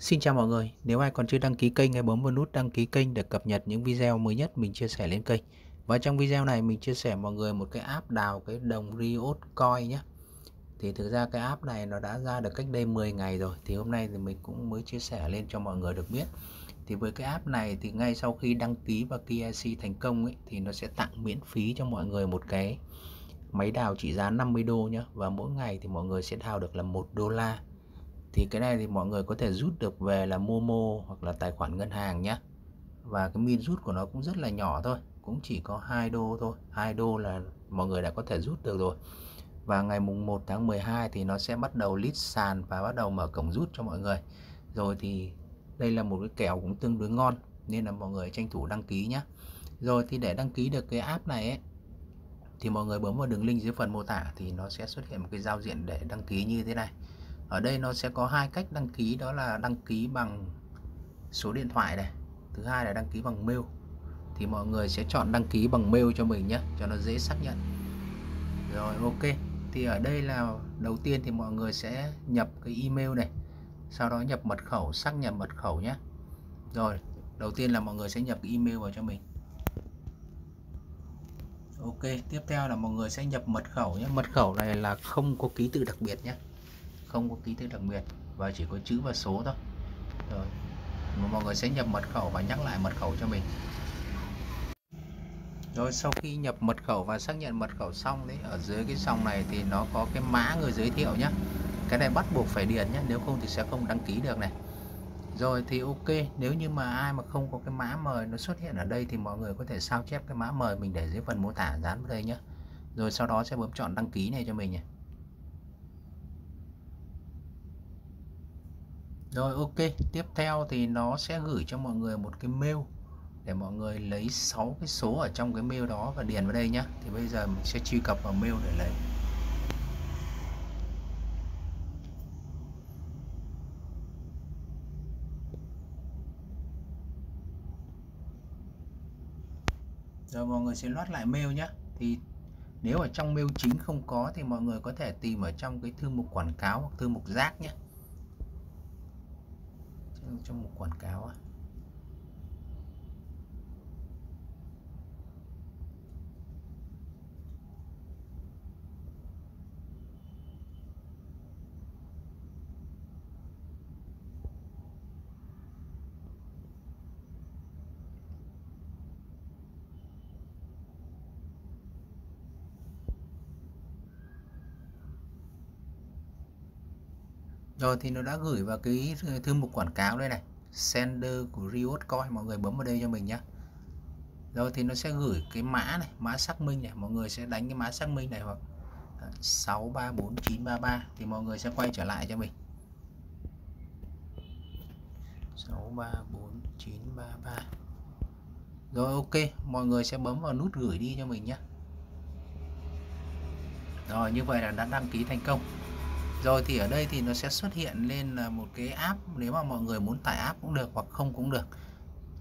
Xin chào mọi người, nếu ai còn chưa đăng ký kênh hãy bấm vào nút đăng ký kênh để cập nhật những video mới nhất mình chia sẻ lên kênh. Và trong video này mình chia sẻ mọi người một cái app đào cái đồng Riot Coin nhé. Thì thực ra cái app này nó đã ra được cách đây 10 ngày rồi thì hôm nay thì mình cũng mới chia sẻ lên cho mọi người được biết. Thì với cái app này thì ngay sau khi đăng ký và KIC thành công ấy thì nó sẽ tặng miễn phí cho mọi người một cái máy đào trị giá 50 đô nhé và mỗi ngày thì mọi người sẽ đào được là 1 đô la thì cái này thì mọi người có thể rút được về là Momo hoặc là tài khoản ngân hàng nhé và cái min rút của nó cũng rất là nhỏ thôi, cũng chỉ có 2 đô thôi. 2 đô là mọi người đã có thể rút được rồi. Và ngày mùng 1 tháng 12 thì nó sẽ bắt đầu list sàn và bắt đầu mở cổng rút cho mọi người. Rồi thì đây là một cái kèo cũng tương đối ngon, nên là mọi người tranh thủ đăng ký nhé rồi thì để đăng ký được cái app này ấy, thì mọi người bấm vào đường link dưới phần mô tả thì nó sẽ xuất hiện một cái giao diện để đăng ký như thế này ở đây nó sẽ có hai cách đăng ký, đó là đăng ký bằng số điện thoại này, thứ hai là đăng ký bằng mail. Thì mọi người sẽ chọn đăng ký bằng mail cho mình nhé, cho nó dễ xác nhận. Rồi, ok. Thì ở đây là đầu tiên thì mọi người sẽ nhập cái email này, sau đó nhập mật khẩu, xác nhận mật khẩu nhé. Rồi, đầu tiên là mọi người sẽ nhập cái email vào cho mình. Ok, tiếp theo là mọi người sẽ nhập mật khẩu nhé. Mật khẩu này là không có ký tự đặc biệt nhé không có ký tự đặc biệt và chỉ có chữ và số thôi. Rồi mọi người sẽ nhập mật khẩu và nhắc lại mật khẩu cho mình. Rồi, sau khi nhập mật khẩu và xác nhận mật khẩu xong đấy, ở dưới cái dòng này thì nó có cái mã người giới thiệu nhé cái này bắt buộc phải điền nhé nếu không thì sẽ không đăng ký được này. Rồi thì ok, nếu như mà ai mà không có cái mã mời nó xuất hiện ở đây thì mọi người có thể sao chép cái mã mời mình để dưới phần mô tả dán vào đây nhé rồi sau đó sẽ bấm chọn đăng ký này cho mình nhé Rồi ok, tiếp theo thì nó sẽ gửi cho mọi người một cái mail để mọi người lấy 6 cái số ở trong cái mail đó và điền vào đây nhé. Thì bây giờ mình sẽ truy cập vào mail để lấy. Rồi mọi người sẽ loát lại mail nhé. Thì nếu ở trong mail chính không có thì mọi người có thể tìm ở trong cái thư mục quảng cáo hoặc thư mục rác nhé trong một quảng cáo rồi thì nó đã gửi vào cái ờ, thư mục quảng cáo đây này. Sender của Riot Coin, mọi người bấm vào đây cho mình nhé rồi thì nó sẽ gửi cái mã này, mã xác minh này. Mọi người sẽ đánh cái mã xác minh này ờ, hoặc 634933 thì mọi người sẽ quay trở lại cho mình. 634933 rồi ok, mọi người sẽ bấm vào nút gửi đi cho mình nhé rồi, như vậy là đã đăng ký thành công rồi thì ở đây thì nó sẽ xuất hiện lên là một cái app, nếu mà mọi người muốn tải app cũng được hoặc không cũng được.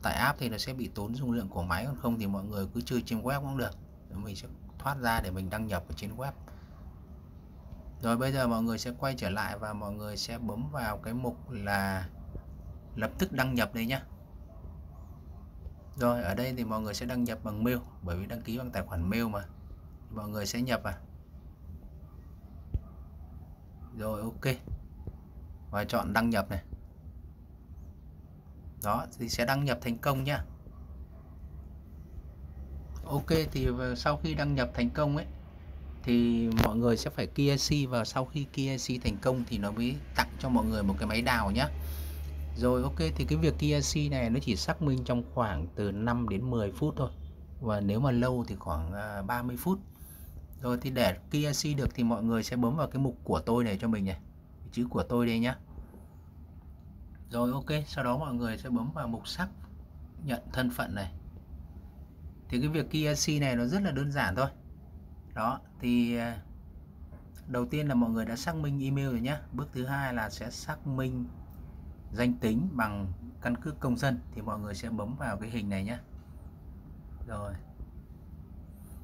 Tải app thì nó sẽ bị tốn dung lượng của máy, còn không thì mọi người cứ chơi trên web cũng được. Mình sẽ thoát ra để mình đăng nhập ở trên web. Rồi bây giờ mọi người sẽ quay trở lại và mọi người sẽ bấm vào cái mục là lập tức đăng nhập đây nhá. Rồi ở đây thì mọi người sẽ đăng nhập bằng mail, bởi vì đăng ký bằng tài khoản mail mà. Mọi người sẽ nhập à rồi, ok. Và chọn đăng nhập này. Đó, thì sẽ đăng nhập thành công nhá. Ok, thì sau khi đăng nhập thành công ấy, thì mọi người sẽ phải KYC và sau khi KYC thành công thì nó mới tặng cho mọi người một cái máy đào nhá. Rồi, ok, thì cái việc KYC này nó chỉ xác minh trong khoảng từ 5 đến 10 phút thôi. Và nếu mà lâu thì khoảng à, 30 phút rồi thì để KIC được thì mọi người sẽ bấm vào cái mục của tôi này cho mình này. Chữ của tôi đây nhá. Rồi, ok. Sau đó mọi người sẽ bấm vào mục xác nhận thân phận này. Thì cái việc KIC này nó rất là đơn giản thôi. Đó, thì à, đầu tiên là mọi người đã xác minh email rồi nhé bước thứ hai là sẽ xác minh danh tính bằng căn cước công dân. Thì mọi người sẽ bấm vào cái hình này nhé rồi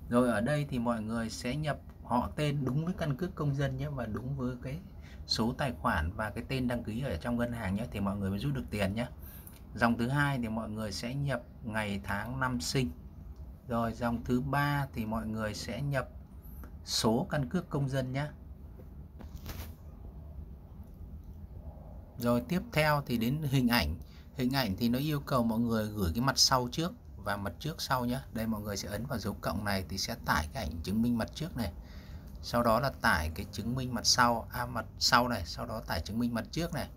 rồi ở đây thì mọi người sẽ nhập họ tên đúng với căn cước công dân nhé, và đúng với cái số tài khoản và cái tên đăng ký ở trong ngân hàng nhé, thì mọi người mới rút được tiền nhé. Dòng thứ hai thì mọi người sẽ nhập ngày tháng năm sinh. Rồi dòng thứ ba thì mọi người sẽ nhập số căn cước công dân nhé. Rồi tiếp theo thì đến hình ảnh. Hình ảnh thì nó yêu cầu mọi người gửi cái mặt sau trước và mặt trước sau nhé đây mọi người sẽ ấn vào dấu cộng này thì sẽ tải cái ảnh chứng minh mặt trước này. Sau đó là tải cái chứng minh mặt sau à, mặt sau này sau đó tải chứng minh mặt trước này.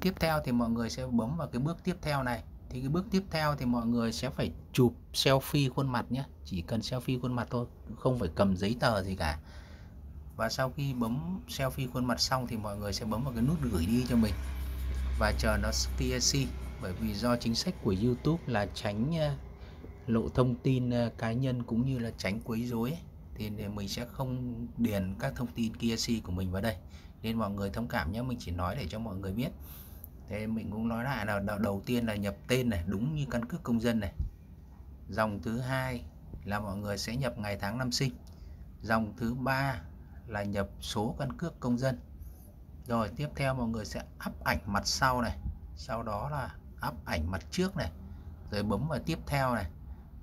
Tiếp theo thì mọi người sẽ bấm vào cái bước tiếp theo này. Thì cái bước tiếp theo thì mọi người sẽ phải chụp selfie khuôn mặt nhé chỉ cần selfie khuôn mặt thôi không phải cầm giấy tờ gì cả. Và sau khi bấm selfie khuôn mặt xong thì mọi người sẽ bấm vào cái nút gửi đi cho mình. Và chờ nó tsc bởi vì do chính sách của YouTube là tránh lộ thông tin ờ, cá nhân cũng như là tránh quấy rối thì mình sẽ không điền các thông tin KYC của mình vào đây. Nên mọi người thông cảm nhé, mình chỉ nói để cho mọi người biết. Thế mình cũng nói lại là đầu tiên là nhập tên này, đúng như căn cước công dân này. Dòng thứ hai là mọi người sẽ nhập ngày tháng năm sinh. Dòng thứ ba là nhập số căn cước công dân. Rồi, tiếp theo mọi người sẽ áp ảnh mặt sau này. Sau đó là áp ảnh mặt trước này. Rồi bấm vào tiếp theo này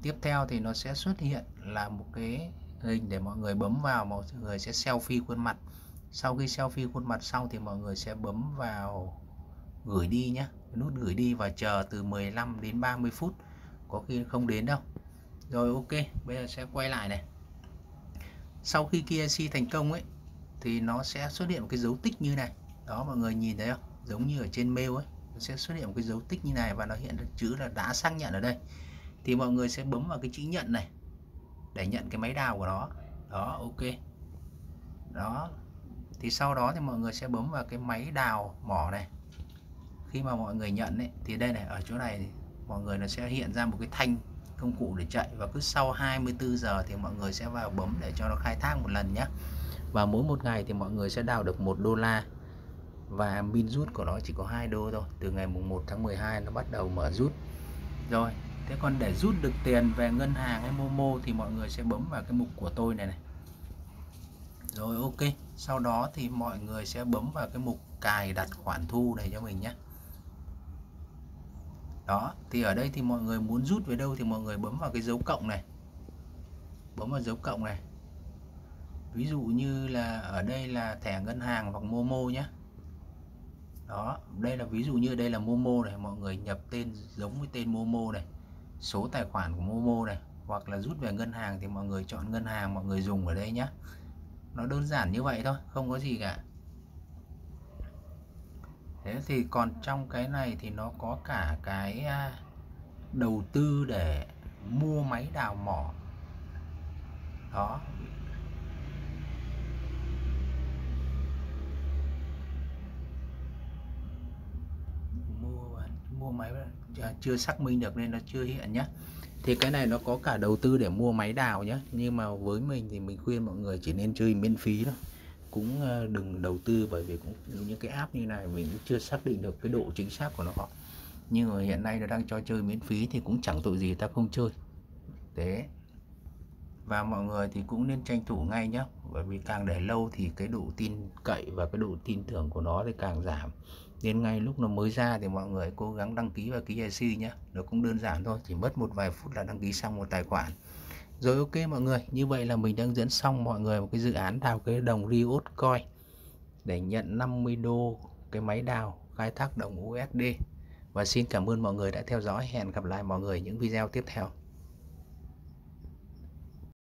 tiếp theo thì nó sẽ xuất hiện là một cái hình để mọi người bấm vào, mọi người sẽ selfie khuôn mặt. Sau khi selfie khuôn mặt xong thì mọi người sẽ bấm vào gửi đi nhé nút gửi đi và chờ từ 15 đến 30 phút, có khi không đến đâu. Rồi, ok, bây giờ sẽ quay lại này. Sau khi KIC thành công ấy, thì nó sẽ xuất hiện một cái dấu tích như này. Đó, mọi người nhìn thấy không? Giống như ở trên mail ấy, nó sẽ xuất hiện một cái dấu tích như này và nó hiện được chữ là đã xác nhận ở đây thì mọi người sẽ bấm vào cái chữ nhận này để nhận cái máy đào của nó. Đó ok. Đó. Thì sau đó thì mọi người sẽ bấm vào cái máy đào mỏ này. Khi mà mọi người nhận ấy, thì đây này ở chỗ này mọi người nó sẽ hiện ra một cái thanh công cụ để chạy và cứ sau 24 giờ thì mọi người sẽ vào bấm để cho nó khai thác một lần nhé và mỗi một ngày thì mọi người sẽ đào được một đô la và min rút của nó chỉ có 2 đô thôi từ ngày mùng 1 tháng 12 nó bắt đầu mở rút. Rồi thế còn để rút được tiền về ngân hàng hay Momo thì mọi người sẽ bấm vào cái mục của tôi này này. Rồi, ok. Sau đó thì mọi người sẽ bấm vào cái mục cài đặt khoản thu này cho mình nhé. Đó, thì ở đây thì mọi người muốn rút về đâu thì mọi người bấm vào cái dấu cộng này. Bấm vào dấu cộng này. Ví dụ như là ở đây là thẻ ngân hàng hoặc Momo nhé. Đó, đây là ví dụ như đây là Momo này. Mọi người nhập tên giống với tên Momo này số tài khoản của Momo này, hoặc là rút về ngân hàng thì mọi người chọn ngân hàng mọi người dùng ở đây nhé nó đơn giản như vậy thôi, không có gì cả. Thế thì còn trong cái này thì nó có cả cái à, đầu tư để mua máy đào mỏ. Đó mua máy chưa xác minh được nên nó chưa hiện nhé thì cái này nó có cả đầu tư để mua máy đào nhé nhưng mà với mình thì mình khuyên mọi người chỉ nên chơi miễn phí thôi. Cũng ờ, đừng đầu tư bởi vì cũng những cái app như này mình cũng chưa xác định được cái độ chính xác của nó. Nhưng mà hiện nay nó đang cho chơi miễn phí thì cũng chẳng tội gì ta không chơi. Thế. Và mọi người thì cũng nên tranh thủ ngay nhé bởi vì càng để lâu thì cái độ tin cậy và cái độ tin tưởng của nó thì càng giảm nên ngay lúc nó mới ra thì mọi người cố gắng đăng ký và ký e IC nhé nó cũng đơn giản thôi chỉ mất một vài phút là đăng ký xong một tài khoản rồi ok mọi người, như vậy là mình đang dẫn xong mọi người một cái dự án đào cái đồng Riot Coin để nhận 50 đô cái máy đào khai thác đồng USD. Và xin cảm ơn mọi người đã theo dõi. Hẹn gặp lại mọi người những video tiếp theo.